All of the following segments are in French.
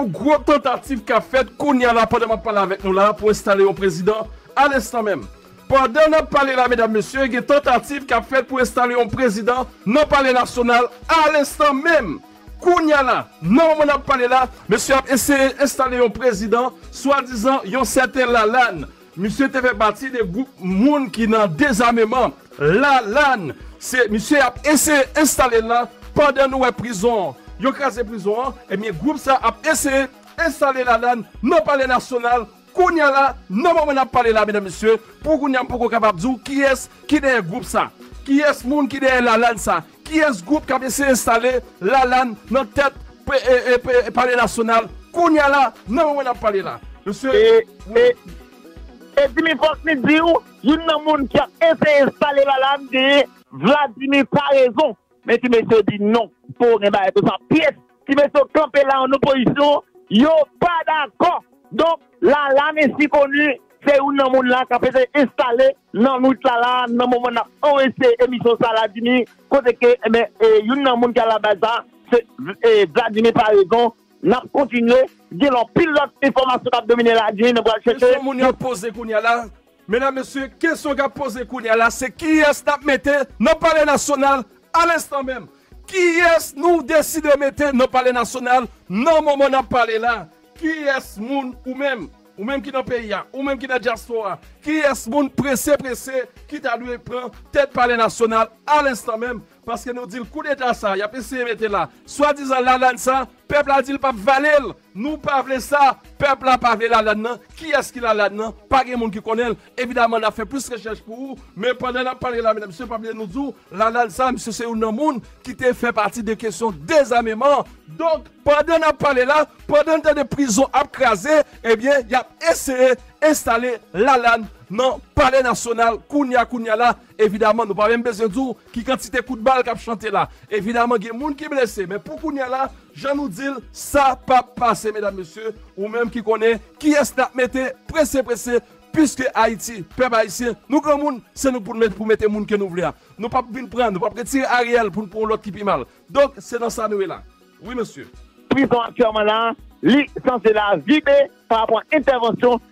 yon gro tentatif ka fet koun ya la padan ma pale avek nou la pou installe yon prezident al instant menm. Padan nan pale la, mesdames, messieurs, yon tentatif ka fet pou installe yon prezident nan pale nasyonal al instant menm. Koun ya la, nan moun ap pale la, messieurs ap ese installe yon prezident, swa dizan yon seten la lan. Messieurs te fe bati de goup moun ki nan dezameman la lan. Messieurs ap ese installe la, padan nou e prizon. Yon krasi prizon an, e mi group sa ap ese installe la lan, nan pale nasyonal, koun ya la, nan moun ap pale la, mesdames, messieurs, pou koun ya mpoko kapap zou, ki es, ki deye group sa, ki es moun ki deye la lan sa, ki es group kap ese installe la lan, nan tet pale nasyonal, koun ya la, nan moun ap pale la. Monsieur, e, e, di mi fok mi di ou, yon nan moun ki ap ese installe la lan, di Vladimir pa rezon, men ti mè se di non, pou gen ba eto sa piyes, ti mè se kampe la an oposisyon, yo pa d'akon. Don, la la mè si konu, se ou nan moun la ka fese installe nan mout la la, nan moun moun na OSC emisyon sa la dini, kote ke, e mè, yon nan moun ka la baza, se Vladimir Parizon, nan kontinye, di lon pilot informasyon ka domine la dini, nan wak chete. Kè son moun yo pose koun ya la? Mènan mèsyo, kè son ka pose koun ya la? Se ki es tap mette nan pale nasyonal al instant mèm? Ki es nou deside mette nan pale nasyonal nan moun moun ap pale la? Ki es moun ou mèm, ou mèm ki nan peya, ou mèm ki nan diaspora, ki es moun presse presse ki ta dwe pran tèt pale nasyonal al instant mèm? Paske nou dil kou deta sa, ya pe se mette la. Swa dizan la lan sa, pepl la dil pa valel. Nou pa vle sa, pepl la pa vle la lan nan. Ki eski la lan nan? Pa gen moun ki konel. Evidaman na fe plus rechèche pou ou. Men pwede nan pale la, mèdèm, msè pa vle nou djou. La lan sa, msè se ou nan moun ki te fe pati de kesyon dezamèman. Donk, pwede nan pale la, pwede nan te de prizon ap krasè, ebyen, yap eseye installe la lan nan pale nasyonal, kounya kounya la, evidaman nou pa men bezedou ki kantite kout bal kap chante la, evidaman gen moun ki blese, men pou kounya la, jan nou dil, sa pa pase, medan monsye, ou menm ki kone, ki es na mette, prese prese, Piske Haiti, pep Haitien, nou gran moun, se nou pou, met, pou mette moun ke nou vle a. Nou pa pou vin pren, nou pa pou retire Ariel pou nou pou l'ot ki pi mal. Donk, se nan sa nou e la. Oui, monsieur. Prison aktuellement la, li sanse la vibe par rapport intervention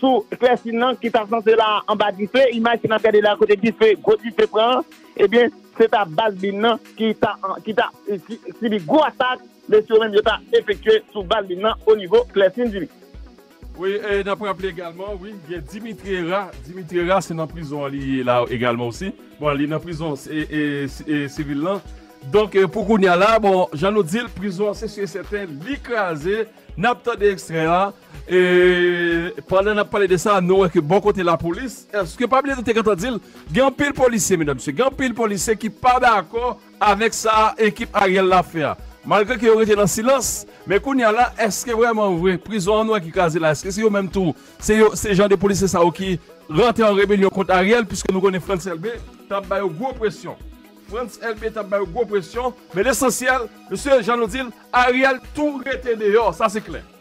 sou klesin nan ki ta sanse la an ba di fe, imaj ki nan kade la kote di fe, kote di fe pran, ebyen, se ta balbin nan ki ta, ki ta, si, si li go atak, le sou men yo ta efektue sou balbin nan o nivou klesin di li. Oui, et n'a pas rappelé également, oui, il y a Dimitri Ra. Dimitri Ra, c'est dans la prison il est là également aussi. Bon, il est dans la prison et, et, civile là. Donc, euh, pour qu'on y a là, bon, Jean-Odile, prison, c'est sûr certain, l'écrasé, n'a pas d'extrait là. E pwande nap pale de sa, nou e ke bon kote la polis, eske pa bile de te kata dil, gen pil polisye, menam se, gen pil polisye ki pa d'akor avek sa ekip Ariel la fe a. Malke ki yo rete nan silans, men koun ya la, eske vreman vre, prizon nou e ki kaze la, eske se yo menm tou, se yo, se jan de polisye sa ou ki rentre an rebelyon kont Ariel, puisque nou konen Frans LB, tab bayo gwo presyon. Frans LB tab bayo gwo presyon, men l'esensyel, monsie Jean Odile, Ariel tou rete deyo, sa se klen.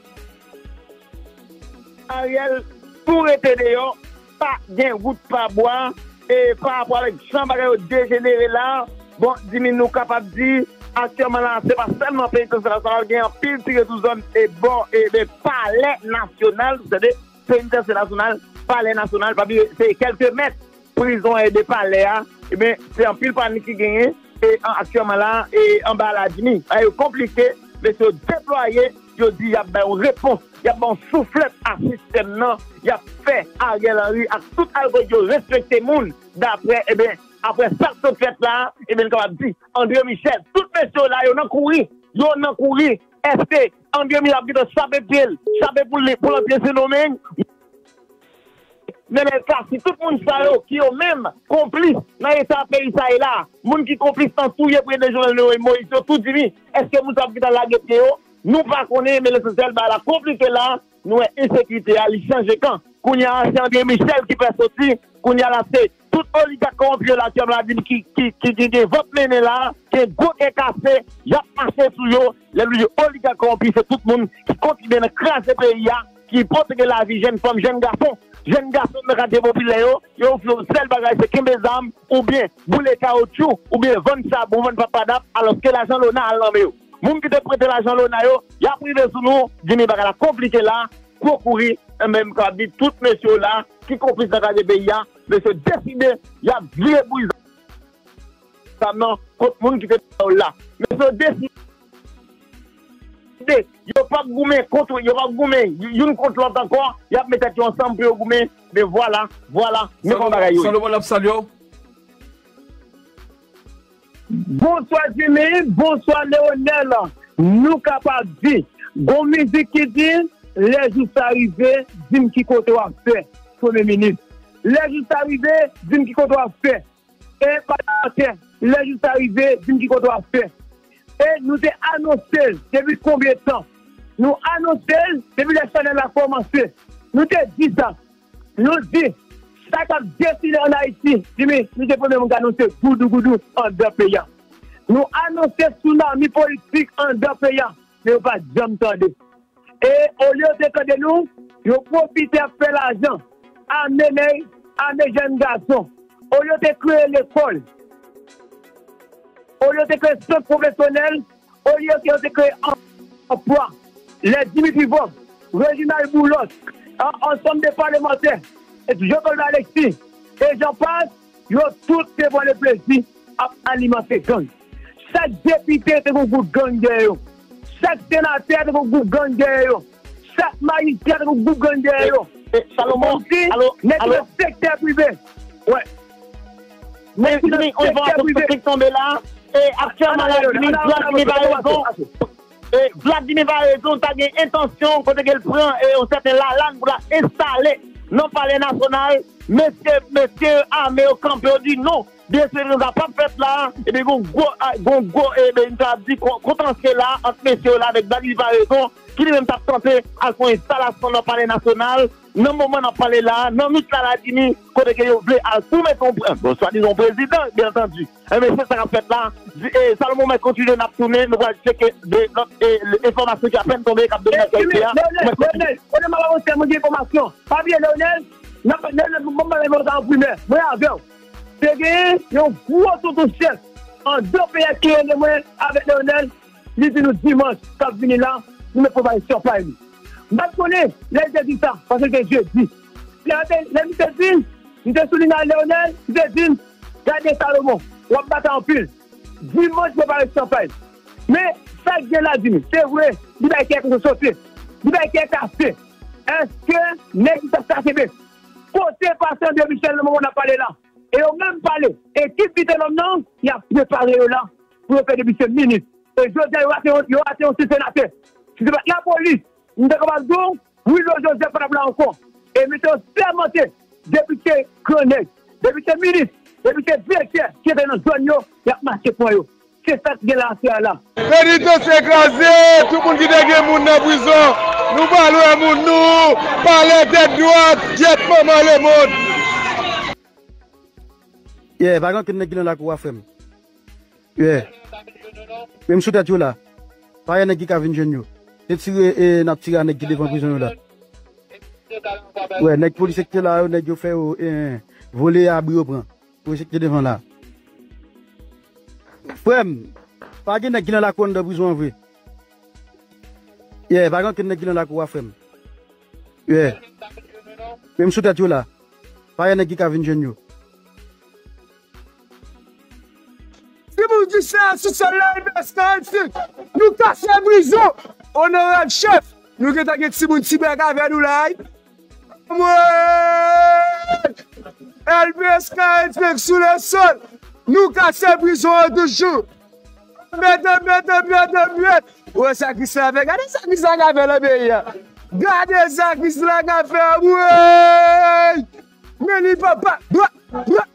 Ariel tou rete deyo, pa gen gout pa boan, e pa apwa lek chan bagay ou degenere la, bon, di mi nou kapap di, aktyoman lan, se pa selman peyi konservasyon, gen an pil tire tou zon, e bon, e be pale nasyonal, se de peyi konservasyon, pale nasyonal, pa bi se kelke met, prison e de pale a, e ben, se an pil panik ki genye, e an aksyoman la, e an bala jimi. A yo komplike, me se yo deploye, yo di yap ben ou repons, yap bon souflet non? a sistem nan, yap fe a gelan yu, ak tout algo yo respekte moun, dapre, ebe, apre sak se fet la, ebe, nkama di, André Michel, tout mesyo la, yo nan kouri, yo nan kouri, este, André Michel ap di de sape pil, sape pou le, oh, pou la pye se nomen, men el kasi, tout moun sa yo, ki yo men, komplis, nan etan peyi sa e la, moun ki komplis tan touye pou ene jounel nou, e mou, yo tout di mi, eske moun sa ap di la gete yo, nou pa konen men l'esensyel ba la komplike la, nou e esekite a li chanje kan, koun ya anse André Michel ki pe soti, koun ya la se, tout oliga kompi yo la kèm la din ki gen vot mene la, ki gout e kase, yap ase sou yo, le li oliga kompi, se tout moun ki konti ben krasè pe ya, ki potege la vi jen fòm, jen gason, jen gason me kate popile yo, yo flou sel bagay se kembe zam, ou bien boule kaoutchou, ou bien von sab, ou von papadap, alos ke la jan lona al nanme yo. Moun ki te prete la jan lona yo, ya prive sou nou, jimi bagay la komplike la, kou kouri, mèm kwa bi tout la, ki konplis nan kade be ya, mèsyo deside, ya vye bouzan, sa nan, kont moun ki te la. Mèsyo deside, yo pa goumen, yo pa goumen, yon kont lant ankon, ya metet yo ansan pou yo goumen, mè voilà, voilà, mè kon bagay yo. Salomon ap salyo. Bonsoir Jimmy, bonsoir Leonel, nou kapab di, goun mizi ki di, le jist arive, dim ki kote wap fe, kone minit. Le jist arive, dim ki kote wap fe. E patante, le jist arive, dim ki kote wap fe. E nou te anonsel, debi konbye tan. Nou anonsel, debi le chanel la komanse. Nou te di sa, nou di, sa kap desile an Haiti, jimi, nou te pwede moun anonsel, goudou goudou, an de peyan. Nou anonsel sou nan mi politik, an de peyan, ne ou pa jam tande. E ou liyo te kade nou, yo profite a fe la jan, a meney, a me jen gason. Ou liyo te kreye l'ekol, ou liyo te kreye sot profesyonel, ou liyo te kreye anpwa. Le Dimitri Vog, Reginald Boulos, ansom de et Jokol Alexi, et j'en passe, yo tout te vo le plesi ap alimante gang. Sa depite te vo gout gang de yo. Sak senatè de kou goup gandè yo. Sak mayitè de kou goup gandè yo. Salomon, alo, alo. Nè kou sektè privè. Ouè. Nè kou sektè privè. E aktyèman la, Vladimir Varedon, Vladimir Varedon ta gen intansyon kote gen l pran e on sèten la lang pou la installe non pale nasyonal. Mèsyè, mèsyè, amè ou kampè ou di non. Bien se nou a pa fèt la, ebe goun gwo, goun gwo, ebe nou ta di kontanske la, ant mesyo la, vek Dali Varedon, ki li men ta tante al kon instalasyon nan pale nasyonal, nan mouman nan pale la, nan mout la la dini, kote ke yo vle al pou men ton, bon, swa dizon prezident, bien entendu. Ebe se sa ka fèt la, salon moumen kontine nap toune, nou waj cheke de not, e l'informasyon ki apen tombe, kap de mè kèy kèy ya. Leonel, Leonel, one malavonse moun di informasyon, pa bie Leonel, nan mouman mè mouman an primè, mwen avèw. Se gen yon gwo toutou chef an do peye kren de mwen avek Leonel, li di nou dimans kap vini lan, nou me pou baye surpay Mbap konen, le de di sa, panse gen je di. Le mi te din, mi te souli nan Leonel, mi te din, gade Salomon, wap bata an pil. Dimans pou baye surpay. Me, sa gen la di se vwe, di baye kek se sote, di baye kek kase, eske nek di sa sakebe. Kote pasan de Michel, nou moun pale la. E yo men pale, ekip biten om nan, ya prepare yo la pou yo pe debi se minit. E José yo ate yon pa la polis, nous avons dit, oui, le Joseph Parabla encore. Et nous sommes fermentés, député Grenade, député ministre, député directeur qui est dans la zone, il a marché pour eux. C'est ça qui est là, c'est là. L'éditeur s'est écrasé, tout le monde qui est dans la prison, nous parlons à nous, parlons de droite, jet maman le monde. Ye, bagan ken negi nan la kou wafrem. Ye. Mwen msou tatou la. Paye negi ka vinjen yo. Te tire e nap tire anek ki devan prizon yo la. Ouè, nek polis ekte la yo, nek yo fè yo e, vole abri yo pran. Polis ekte devan la. Prem, pa gen nek ki nan la kon de prizon vwe. Ye, pa gen ken nek ki nan la kon wafrem. Ye, mwen msou tat yo la. Pa gen nek ki kavin jen yo. Ki moun di se a sou se la investan ti. Nou kase brizo. Honoran chef. Nou gen ta gen ti moun ti beka ve nou la. Mwen! Elbeskan tek sou le sol. Nou kase brizo an toujou. Mète, mète, mète, mète. Ouè sakris la ve. Gade sakris la nga ve la be ya. Gade sakris la nga ve. Mwen! Meni papa. Mwen! Mwen!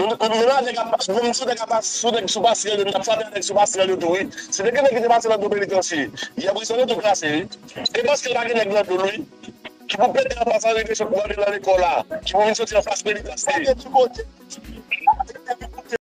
Mwen dek apas, mwen sou dek apas, sou dek sou basile, mwen tap fapè dek sou basile yo tou, se dek dek dek basile yo tou penitensi, yabou yon tou klasè, e paske lage dek lò tou lwi, ki pou pète yon pasan rete chok wade lan ekola, ki pou vin soti yon fas penitensi.